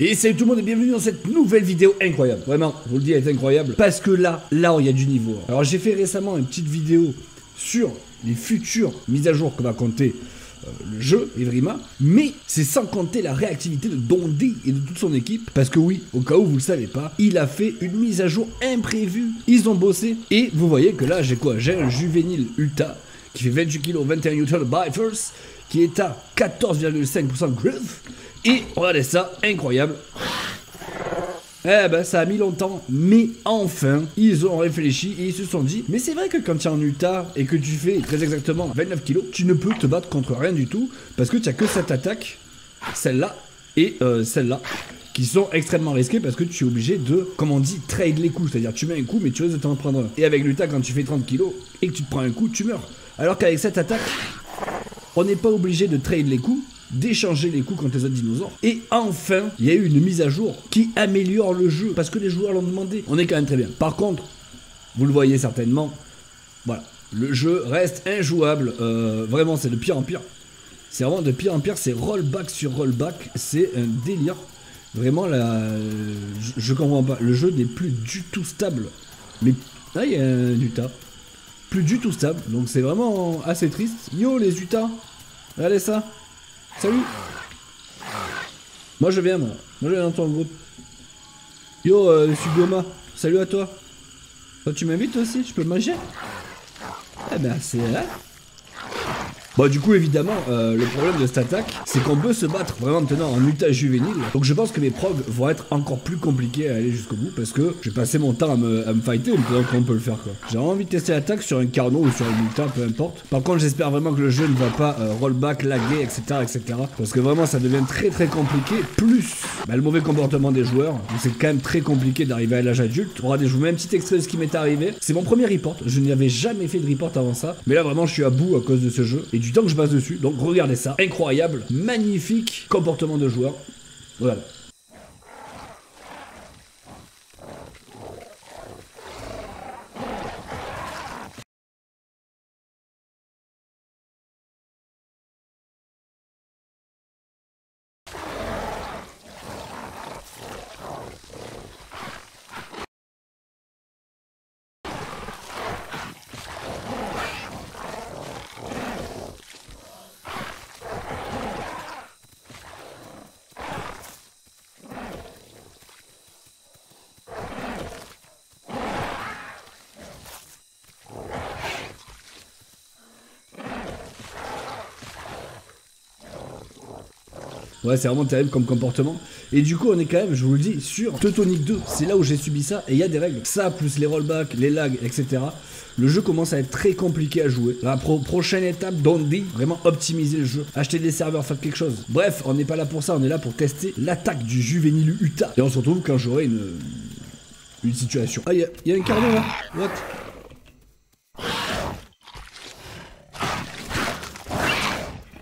Et salut tout le monde et bienvenue dans cette nouvelle vidéo incroyable. Vraiment, je vous le dis, elle est incroyable. Parce que là, là, il y a du niveau. Alors j'ai fait récemment une petite vidéo sur les futures mises à jour que va compter euh, le jeu, Evrima. Mais c'est sans compter la réactivité de Dondi et de toute son équipe. Parce que oui, au cas où vous le savez pas, il a fait une mise à jour imprévue. Ils ont bossé. Et vous voyez que là, j'ai quoi? J'ai un juvénile Ulta qui fait 28 kg, 21 Newton by force, qui est à 14,5% de growth. Et regardez ça, incroyable. Eh ben ça a mis longtemps, mais enfin ils ont réfléchi et ils se sont dit Mais c'est vrai que quand tu es en Utah et que tu fais très exactement 29 kilos, tu ne peux te battre contre rien du tout parce que tu as que cette attaque, celle-là et euh, celle-là qui sont extrêmement risquées parce que tu es obligé de, comme on dit, trade les coups. C'est-à-dire tu mets un coup mais tu risques de t'en prendre un. Et avec l'Utah quand tu fais 30 kilos et que tu te prends un coup, tu meurs. Alors qu'avec cette attaque, on n'est pas obligé de trade les coups d'échanger les coups contre les autres dinosaures. Et enfin, il y a eu une mise à jour qui améliore le jeu parce que les joueurs l'ont demandé. On est quand même très bien. Par contre, vous le voyez certainement, voilà, le jeu reste injouable. Euh, vraiment, c'est de pire en pire. C'est vraiment de pire en pire. C'est rollback sur rollback. C'est un délire. Vraiment, je, comprends pas. Le jeu n'est plus du tout stable. Mais là, il y a un Utah. Plus du tout stable. Donc c'est vraiment assez triste. Yo, les Utah. Regardez ça. Salut Moi je viens moi. Moi je viens dans ton groupe. Yo euh. Salut à toi. Toi tu m'invites aussi? Je peux manger? Eh ben c'est là. Bon du coup évidemment euh, le problème de cette attaque c'est qu'on peut se battre vraiment maintenant en Utah juvénile donc je pense que mes progs vont être encore plus compliqués à aller jusqu'au bout parce que j'ai passé mon temps à me, à me fighter donc on peut le faire quoi. J'ai envie de tester l'attaque sur un Carnot ou sur un Utah peu importe. Par contre j'espère vraiment que le jeu ne va pas euh, rollback, laguer etc etc parce que vraiment ça devient très très compliqué plus bah, le mauvais comportement des joueurs donc c'est quand même très compliqué d'arriver à l'âge adulte. Regardez je vous mets un petit extrait de ce qui m'est arrivé. C'est mon premier report je n'avais jamais fait de report avant ça mais là vraiment je suis à bout à cause de ce jeu et du temps que je passe dessus. Donc regardez ça, incroyable, magnifique comportement de joueur. Voilà. Ouais, c'est vraiment terrible comme comportement. Et du coup, on est quand même, je vous le dis, sur Teutonic 2. C'est là où j'ai subi ça. Et il y a des règles. Ça, plus les rollbacks, les lags, etc. Le jeu commence à être très compliqué à jouer. La prochaine étape, Dondi, vraiment optimiser le jeu. Acheter des serveurs, faire quelque chose. Bref, on n'est pas là pour ça. On est là pour tester l'attaque du juvénile Utah. Et on se retrouve quand j'aurai une, une situation. Ah, il y, y, a un carnet là. What?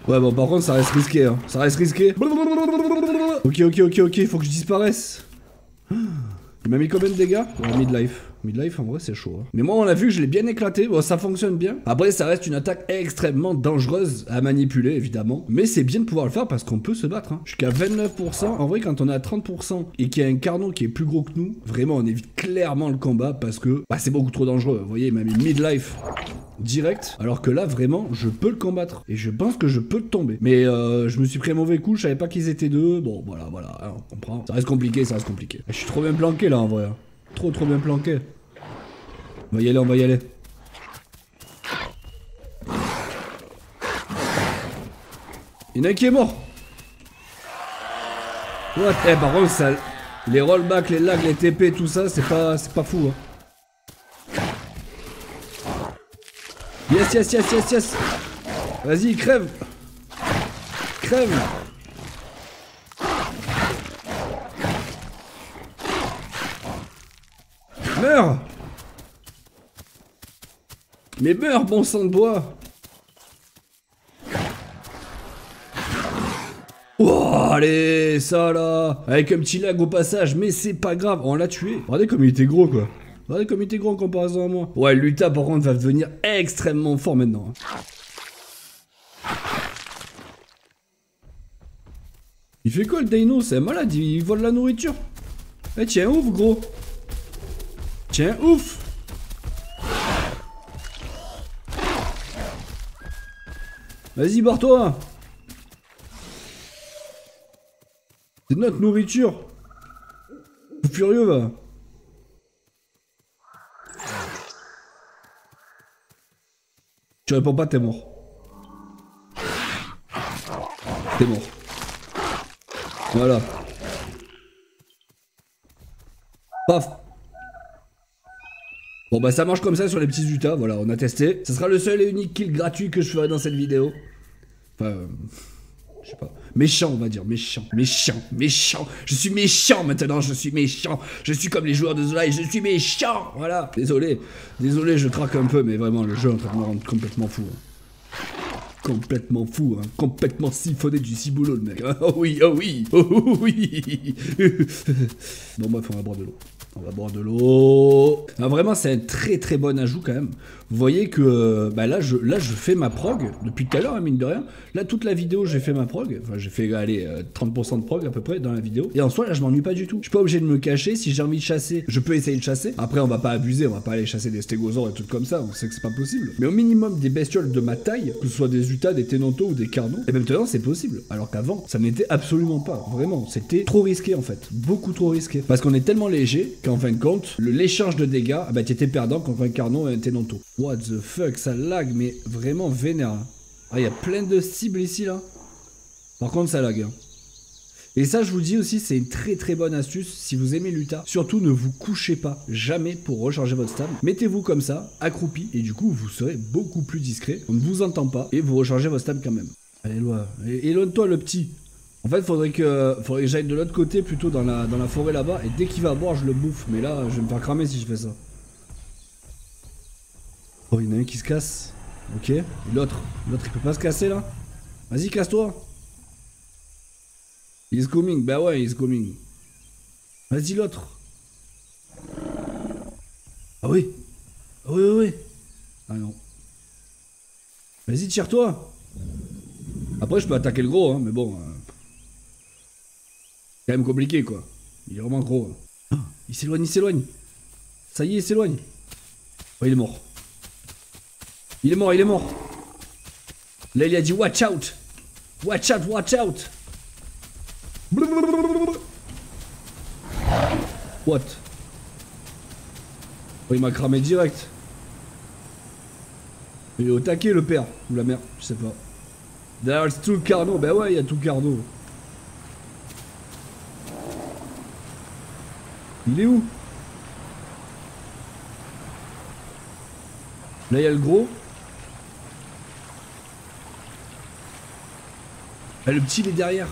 Ouais bon par contre ça reste risqué hein. Ça reste risqué. Ok ok ok ok faut que je disparaisse. Il m'a mis combien de dégâts? Ouais midlife. Midlife en vrai c'est chaud. Hein. Mais moi on a vu je l'ai bien éclaté, bon ça fonctionne bien. Après ça reste une attaque extrêmement dangereuse à manipuler évidemment. Mais c'est bien de pouvoir le faire parce qu'on peut se battre. Hein. Jusqu'à 29%. En vrai quand on est à 30% et qu'il y a un carnot qui est plus gros que nous, vraiment on évite clairement le combat parce que bah, c'est beaucoup trop dangereux. Vous voyez il m'a mis midlife direct. Alors que là, vraiment, je peux le combattre. Et je pense que je peux tomber. Mais euh, je me suis pris un mauvais coup, je savais pas qu'ils étaient deux. Bon, voilà, voilà, hein, on comprend. Ça reste compliqué, ça reste compliqué. Je suis trop bien planqué là en vrai. Trop, trop bien planqué. On va y aller, on va y aller. Il y en a qui est mort. What Eh, par contre, ça... Les rollbacks, les lags, les TP, tout ça, c'est pas, c'est pas fou. Hein. Yes, yes, yes, yes, yes. Vas-y, crève. Crève. Meurs. Mais meurs, bon sang de bois. Oh, allez, ça là Avec un petit lag au passage, mais c'est pas grave, on l'a tué. Regardez comme il était gros, quoi. Regardez comme il était grand en comparaison à moi. Ouais, Luta par contre va devenir extrêmement fort maintenant. Il fait quoi le dino? C'est un malade, il vole la nourriture. Eh tiens, ouf gros. Tiens, ouf. Vas-y, barre-toi. C'est notre nourriture. Furieux va. Tu réponds pas, t'es mort. T'es mort. Voilà. Paf. Bon bah ça marche comme ça sur les petits Utah, voilà, on a testé. Ce sera le seul et unique kill gratuit que je ferai dans cette vidéo. Enfin, euh, je sais pas. Méchant, on va dire, méchant, méchant, méchant. Je suis méchant maintenant, je suis méchant. Je suis comme les joueurs de Zola et je suis méchant. Voilà. Désolé, désolé, je craque un peu, mais vraiment, le jeu est en train de me rendre complètement fou. Hein. Complètement fou, hein. complètement siphonné du ciboulot le mec. Hein. Oh oui, oh oui, oh oui. bon bref, on va boire de l'eau. On va boire de l'eau. Vraiment, c'est un très très bon ajout quand même. Vous voyez que bah là, je, là, je fais ma prog depuis tout à l'heure, hein, mine de rien. Là, toute la vidéo, j'ai fait ma prog. Enfin, j'ai fait, allez, 30% euh, de prog à peu près dans la vidéo. Et en soi, là, je m'ennuie pas du tout. Je suis pas obligé de me cacher. Si j'ai envie de chasser, je peux essayer de chasser. Après, on va pas abuser. On va pas aller chasser des stégosaures et trucs comme ça. On sait que c'est pas possible. Mais au minimum, des bestioles de ma taille, que ce soit des utas, des ténontos ou des carnons, et même maintenant, c'est possible. Alors qu'avant, ça n'était absolument pas. Vraiment, c'était trop risqué en fait. Beaucoup trop risqué. Parce qu'on est tellement léger qu'en fin de compte, l'échange de dégâts, ah bah, t'étais perdant contre un carnon et un ténonto. What the fuck ça lag, mais vraiment vénère. Hein. Ah, il y a plein de cibles ici, là. Par contre, ça lag. Hein. Et ça, je vous dis aussi, c'est une très très bonne astuce si vous aimez l'UTA. Surtout, ne vous couchez pas jamais pour recharger votre stab. Mettez-vous comme ça, accroupi, et du coup, vous serez beaucoup plus discret. On ne vous entend pas, et vous rechargez votre stab quand même. Allez, loin. Éloigne-toi, le petit. En fait, faudrait que, faudrait que j'aille de l'autre côté, plutôt dans la, forêt là-bas, et dès qu'il va boire, je le bouffe. Mais là, je vais me faire cramer si je fais ça. Oh, il y en a un qui se casse. Ok. L'autre L'autre, il peut pas se casser là Vas-y, casse-toi. He's coming. Bah ouais, he's coming. Vas-y, l'autre. Ah oui. Ah oui, oui, oui. Ah non. Vas-y, tire-toi. Après, je peux attaquer le gros, hein, mais bon. Euh... Même compliqué, quoi. Il est vraiment gros. Ah, il s'éloigne, il s'éloigne. Ça y est, il s'éloigne. Oh, il est mort. Il est mort, il est mort. Là, il a dit watch out. Watch out, watch out. What? Oh, Il m'a cramé direct. Il est au taquet le père. Ou la mère, je sais pas. Tout le carnot. Ben ouais, il y a tout carnot. Il est où? Là, il y a le gros. Ah, le petit, il est derrière.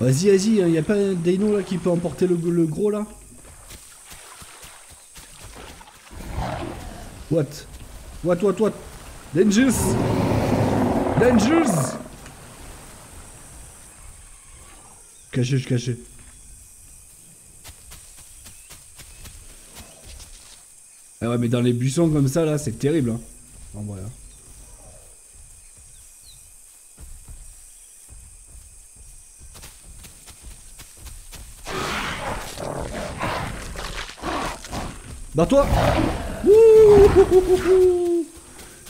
Vas-y, vas-y, il hein, n'y a pas un Dino là qui peut emporter le, gros là? What? What, what, what? Dangerous! Dangerous Caché, je caché. Ah ouais, mais dans les buissons comme ça, là, c'est terrible, hein. En vrai, hein. Barre-toi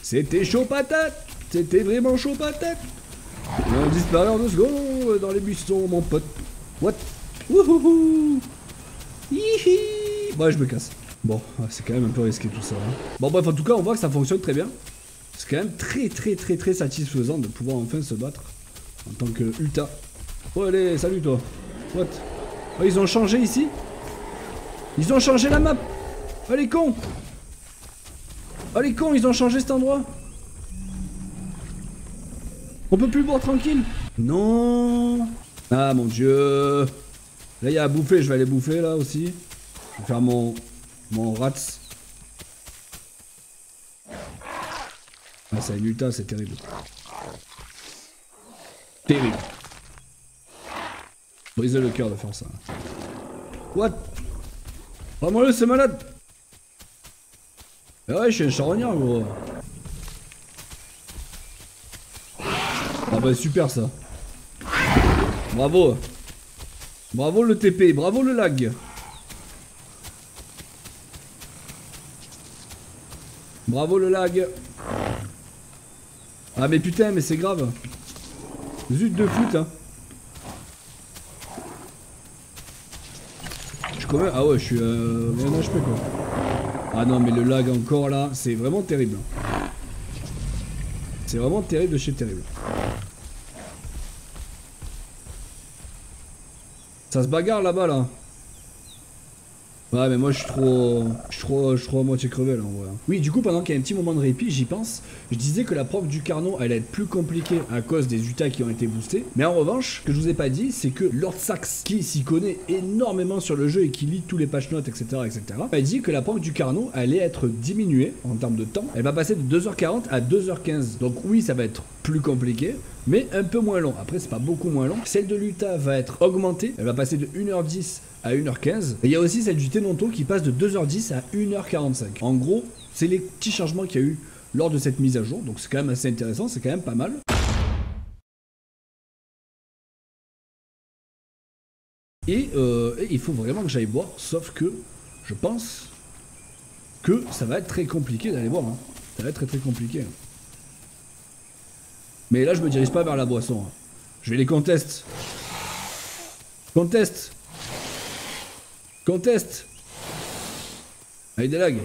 C'était chaud patate C'était vraiment chaud patate On disparaît en deux secondes dans les buissons, mon pote. What? Wouhouhou Bon, je me casse. Bon, c'est quand même un peu risqué tout ça. Hein. Bon, bref, en tout cas, on voit que ça fonctionne très bien. C'est quand même très, très, très, très satisfaisant de pouvoir enfin se battre en tant que Uta. Oh, allez, salut toi. What? Oh, ils ont changé ici? Ils ont changé la map Oh les cons Oh les cons, ils ont changé cet endroit On peut plus boire tranquille Non Ah mon dieu Là il y a à bouffer, je vais aller bouffer là aussi. Je vais faire mon... mon rats. Ah c'est un c'est terrible. Terrible. Briser le cœur de faire ça. What? Oh mon dieu, c'est malade bah ouais, je suis un charognard, gros. Ah bah super ça. Bravo. Bravo le TP, bravo le lag. Bravo le lag. Ah mais putain, mais c'est grave. Zut de foot, hein. Je combien Ah ouais, je suis euh, quoi. Ah non, mais le lag encore là, c'est vraiment terrible. C'est vraiment terrible de chez terrible. Ça se bagarre là-bas là. Ouais, mais moi je suis trop. Je suis trop, je à moitié crevé là en vrai. Oui, du coup, pendant qu'il y a un petit moment de répit, j'y pense. Je disais que la proc du Carnot allait être plus compliquée à cause des Utah qui ont été boostés. Mais en revanche, ce que je vous ai pas dit, c'est que Lord Sax, qui s'y connaît énormément sur le jeu et qui lit tous les patch notes, etc., etc., a dit que la proc du Carnot allait être diminuée en termes de temps. Elle va passer de 2h40 à 2h15. Donc, oui, ça va être plus compliqué mais un peu moins long. Après, c'est pas beaucoup moins long. Celle de l'Utah va être augmentée. Elle va passer de 1h10 à 1h15. Et il y a aussi celle du Tenonto qui passe de 2h10 à 1h45. En gros, c'est les petits changements qu'il y a eu lors de cette mise à jour. Donc c'est quand même assez intéressant, c'est quand même pas mal. Et, euh, et il faut vraiment que j'aille boire, sauf que je pense que ça va être très compliqué d'aller boire. Hein. Ça va être très très compliqué. Mais là, je me dirige pas vers la boisson. Hein. Je vais les contester. Conteste Conteste des lags.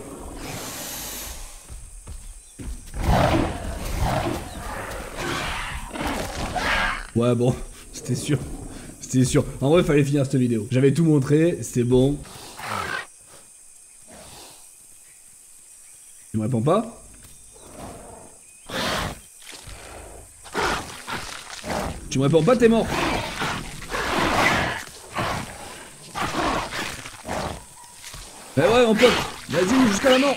Ouais, bon, c'était sûr. C'était sûr. En vrai, fallait finir cette vidéo. J'avais tout montré, c'est bon. Tu me réponds pas? Tu me réponds pas, t'es mort. Eh ouais, mon pote, vas-y, jusqu'à la mort.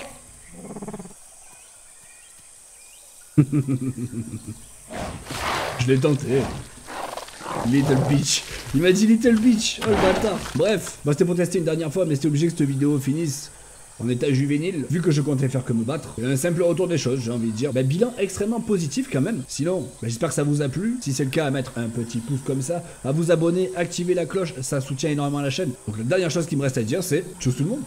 Je l'ai tenté. Little Beach. Il m'a dit Little Beach. Oh le bâtard. Bref, bah, c'était pour tester une dernière fois, mais c'était obligé que cette vidéo finisse en état juvénile, vu que je comptais faire que me battre. Un simple retour des choses, j'ai envie de dire. Bah, bilan extrêmement positif quand même. Sinon, bah, j'espère que ça vous a plu. Si c'est le cas, à mettre un petit pouce comme ça, à vous abonner, activer la cloche, ça soutient énormément la chaîne. Donc la dernière chose qui me reste à dire, c'est tchuss tout le monde.